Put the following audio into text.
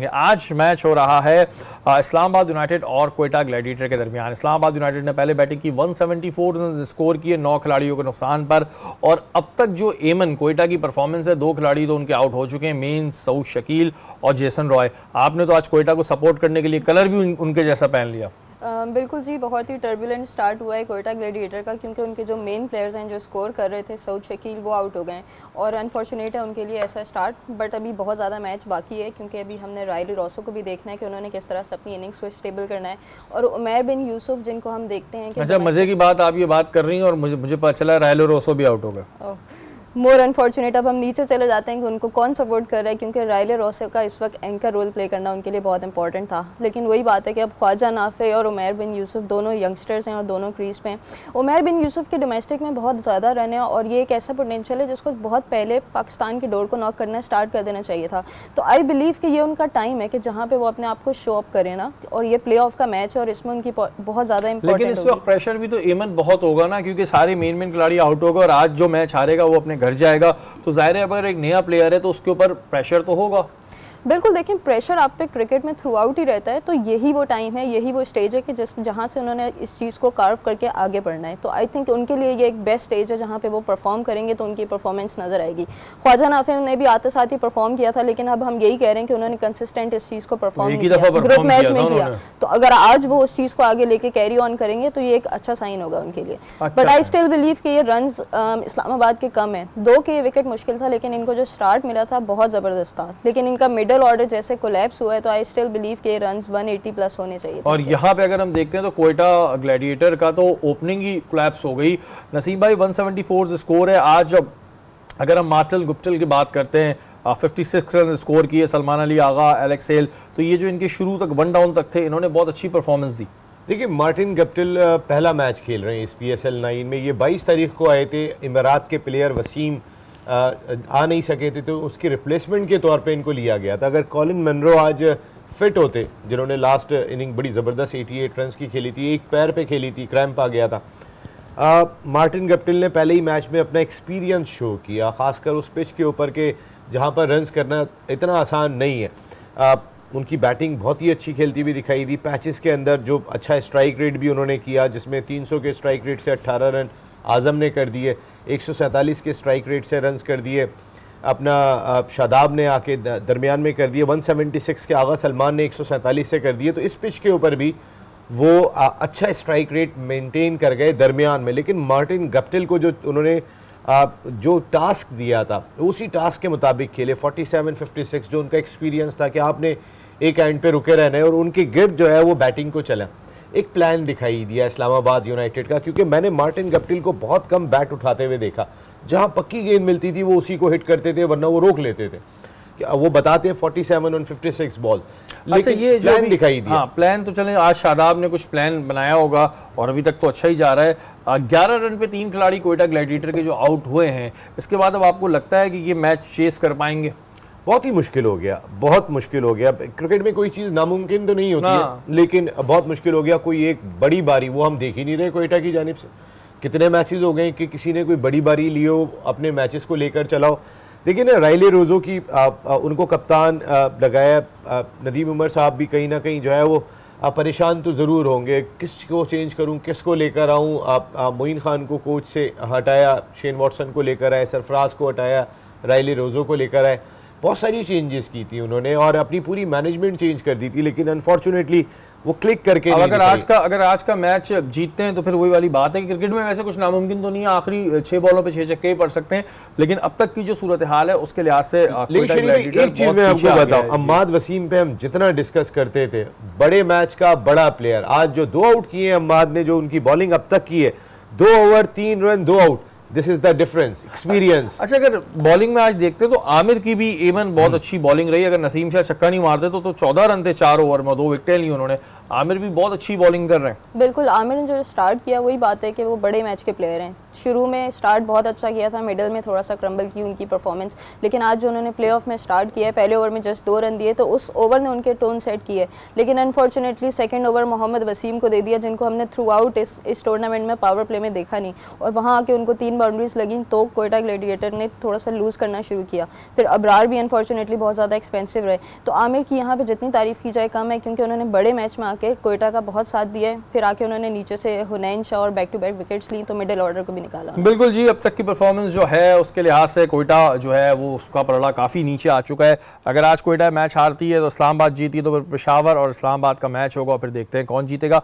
आज मैच हो रहा है इस्लामाबाद यूनाइटेड और कोयटा ग्लैडिएटर के दरमियान। इस्लामाबाद यूनाइटेड ने पहले बैटिंग की 174 फोर स्कोर किए नौ खिलाड़ियों के नुकसान पर, और अब तक जो एमन कोयटा की परफॉर्मेंस है, दो खिलाड़ी तो उनके आउट हो चुके हैं, मेन सऊद शकील और जेसन रॉय। आपने तो आज कोयटा को सपोर्ट करने के लिए कलर भी उनके जैसा पहन लिया। बिल्कुल जी बहुत ही टर्बुलेंट स्टार्ट हुआ है कोयटा ग्लेडिएटर का क्योंकि उनके जो मेन प्लेयर्स हैं जो स्कोर कर रहे थे सऊद शकील वो आउट हो गए और अनफॉर्चुनेट है उनके लिए ऐसा स्टार्ट बट अभी बहुत ज़्यादा मैच बाकी है क्योंकि अभी हमने रायली रॉसो को भी देखना है कि उन्होंने किस तरह से अपनी इनिंग्स को स्टेबल करना है। और उमेर बिन यूसुफ जिनको हम देखते हैं अच्छा मज़े की बात आप ये बात कर रही हैं और मुझे मुझे पता चला रायलो रोसो भी आउट हो गया मोर अनफॉर्चुनेट अब हम नीचे चले जाते हैं कि उनको कौन सपोर्ट कर रहा है क्योंकि रायले रोसे का इस वक्त एंकर रोल प्ले करना उनके लिए बहुत इंपॉर्टेंट था। लेकिन वही बात है कि अब ख्वाजा नाफे और उमेर बिन यूसुफ दोनों यंगस्टर्स हैं और दोनों क्रीज पे हैं। उमेर बिन यूसुफ के डोमेस्टिक में बहुत ज़्यादा रन है और ये एक ऐसा पोटेंशियल है जिसको बहुत पहले पाकिस्तान की डोर को नॉक करना स्टार्ट कर देना चाहिए था। तो आई बिलीव कि ये उनका टाइम है कि जहाँ पर वो अपने आप को शो अप करें ना और ये प्ले ऑफ़ का मैच है और इसमें उनकी बहुत ज़्यादा लेकिन इस वक्त प्रेशर भी तो एमन बहुत होगा ना क्योंकि सारे मेन मेन खिलाड़ी आउट होगा और आज जो मैच हारेगा वो अपने घर जाएगा। तो ज़ाहिर है अगर एक नया प्लेयर है तो उसके ऊपर प्रेशर तो होगा। बिल्कुल देखें प्रेशर आप पे क्रिकेट में थ्रू आउट ही रहता है तो यही वो टाइम है यही वो स्टेज है कि जिस जहाँ से उन्होंने इस चीज़ को कार्व करके आगे बढ़ना है। तो आई थिंक उनके लिए ये एक बेस्ट स्टेज है जहाँ पे वो परफॉर्म करेंगे तो उनकी परफॉर्मेंस नज़र आएगी। ख्वाजा नाफे ने भी आते साथ ही परफॉर्म किया था लेकिन अब हम यही कह रहे हैं कि उन्होंने कंसिस्टेंट इस चीज़ को परफॉर्म किया। ग्रुप मैच में किया। तो अगर आज वो उस चीज़ को आगे लेके कैरी ऑन करेंगे तो ये एक अच्छा साइन होगा उनके लिए। बट आई स्टिल बिलीव कि ये रन इस्लामाबाद के कम है। दो के विकेट मुश्किल था लेकिन इनको जो स्टार्ट मिला था बहुत ज़बरदस्त था। लेकिन इनका मिडल ऑर्डर जैसे कोलैप्स हुआ है तो आई स्टिल बिलीव के रन्स 180 प्लस होने चाहिए और यहाँ पे अगर हम देखते हैं तो कोयटा ग्लैडिएटर का तो ओपनिंग ही कोलैप्स हो गई। नसीम भाई 174 स्कोर है। आज अगर हम मार्टल गुप्टल की बात करते हैं फिफ्टी सिक्स रन स्कोर किए सलमान अली आगा एलेक्सेल तो ये जो इनके शुरू तक वन डाउन तक थे इन्होंने बहुत अच्छी परफॉर्मेंस दी। देखिए मार्टिन गप्टिल पहला मैच खेल रहे हैं इस पी एस एल नाइन में। ये 22 तारीख को आए थे इमारात के प्लेयर वसीम आ नहीं सके थे तो उसके रिप्लेसमेंट के तौर पे इनको लिया गया था। अगर कॉलिन मनरो आज फिट होते जिन्होंने लास्ट इनिंग बड़ी ज़बरदस्त 88 रन की खेली थी एक पैर पे खेली थी क्रैम्प आ गया था। आ, मार्टिन गप्टिल ने पहले ही मैच में अपना एक्सपीरियंस शो किया ख़ासकर उस पिच के ऊपर के जहाँ पर रन्स करना इतना आसान नहीं है। आ, उनकी बैटिंग बहुत ही अच्छी खेलती हुई दिखाई दी पैचेस के अंदर जो अच्छा स्ट्राइक रेट भी उन्होंने किया जिसमें 300 के स्ट्राइक रेट से 18 रन आज़म ने कर दिए। एक सौ सैंतालीस के स्ट्राइक रेट से रन्स कर दिए। अपना शादाब ने आके दरमियान में कर दिए। 176 के आगा सलमान ने एक सौ सैंतालीस से कर दिए। तो इस पिच के ऊपर भी वो अच्छा स्ट्राइक रेट मेंटेन कर गए दरमियान में। लेकिन मार्टिन गप्टिल को जो उन्होंने जो टास्क दिया था, उसी टास्क के मुताबिक खेले। 47 56 जो उनका एक्सपीरियंस था कि आपने एक एंड पे रुके रहना है और उनकी गिफ्ट जो है वो बैटिंग को चला। एक प्लान दिखाई दिया इस्लामाबाद यूनाइटेड का क्योंकि मैंने मार्टिन गप्टिल को बहुत कम बैट उठाते हुए देखा। जहाँ पक्की गेंद मिलती थी वो उसी को हिट करते थे वरना वो रोक लेते थे। वो बताते हैं 47 और 56 बॉल अच्छा ये जो प्लान दिखाई दिया। हाँ, प्लान तो चले आज शादाब ने कुछ प्लान बनाया होगा और अभी तक तो अच्छा ही जा रहा है। ग्यारह रन पे तीन खिलाड़ी कोयटा ग्लैडिएटर के जो आउट हुए हैं इसके बाद अब आपको लगता है कि ये मैच चेस कर पाएँगे? बहुत ही मुश्किल हो गया बहुत मुश्किल हो गया। क्रिकेट में कोई चीज़ नामुमकिन तो नहीं होती है हाँ। लेकिन बहुत मुश्किल हो गया। कोई एक बड़ी बारी वो हम देख ही नहीं रहे कोयटा की जानब से। कितने मैचेस हो गए कि किसी ने कोई बड़ी बारी लियो अपने मैचेस को लेकर चलाओ। देखिए ना राइले रोज़ो की आ, आ, उनको कप्तान लगाया नदीम उमर साहब भी कहीं ना कहीं जो है वो आप परेशान तो ज़रूर होंगे। किस को चेंज करूँ किस को लेकर आऊँ? आप मोइन खान को कोच से हटाया शेन वॉटसन को लेकर आए सरफराज को हटाया राइले रोज़ो को लेकर आए। बहुत सारी चेंजेस की थी उन्होंने और अपनी पूरी मैनेजमेंट चेंज कर दी थी लेकिन अनफॉर्चुनेटली वो क्लिक करके अगर आज का अगर आज का मैच जीतते हैं तो फिर वही वाली बात है कि क्रिकेट में वैसे कुछ नामुमकिन तो नहीं है। आखिरी छह बॉलों पे छह चक्के ही पड़ सकते हैं लेकिन अब तक की जो सूरत हाल है उसके लिहाज से एक चीज़ मैं आपको बताऊँ अम्माद वसीम पे हम जितना डिस्कस करते थे बड़े मैच का बड़ा प्लेयर आज जो दो आउट किए हैं अम्माद ने जो उनकी बॉलिंग अब तक की है दो ओवर तीन रन दो out this is the difference experience अच्छा अगर बॉलिंग में आज देखते तो आमिर की भी एवन बहुत हम्म। अच्छी बॉलिंग रही अगर नसीम शाह छक्का नहीं मारते तो, तो चौदह रन थे चार ओवर में दो विकटें ली उन्होंने। आमिर भी बहुत अच्छी बॉलिंग कर रहे हैं। बिल्कुल, आमिर ने जो स्टार्ट किया, वही बात है कि वो बड़े मैच के प्लेयर हैं। शुरू में स्टार्ट बहुत अच्छा किया था मिडल में थोड़ा सा क्रम्बल की उनकी परफॉर्मेंस लेकिन आज जो उन्होंने प्ले ऑफ़ में स्टार्ट किया है, पहले ओवर में जस्ट दो रन दिए तो उस ओवर ने उनके टोन सेट किए। लेकिन unfortunately second over Mohammad Waseem को दे दिया, जिनको हमने थ्रू आउट इस टूर्नामेंट में पावर प्ले में देखा नहीं। और वहाँ आके उनको तीन बाउंड्रीज लगी तो कोयटा ग्लेडिएटर ने थोड़ा सा लूज़ करना शुरू किया। फिर अबरार भी अनफॉर्चुनेटली बहुत ज़्यादा एक्सपेंसिव रहे। तो आमिर की यहाँ पर जितनी तारीफ़ की जाए कम है, क्योंकि उन्होंने बड़े मैच में आके कोयटा का बहुत साथ दिया है। फिर आके उन्होंने नीचे से हुनैन शाह और बैक टू बैक विकेट्स ली तो मिडिल ऑर्डर को भी निकाला। बिल्कुल जी, अब तक की परफॉर्मेंस जो है, उसके लिहाज से कोयटा जो है, वो उसका पलड़ा काफ़ी नीचे आ चुका है। अगर आज कोयटा मैच हारती है तो इस्लामाबाद जीती है तो फिर पेशावर और इस्लामाबाद का मैच होगा फिर देखते हैं कौन जीतेगा।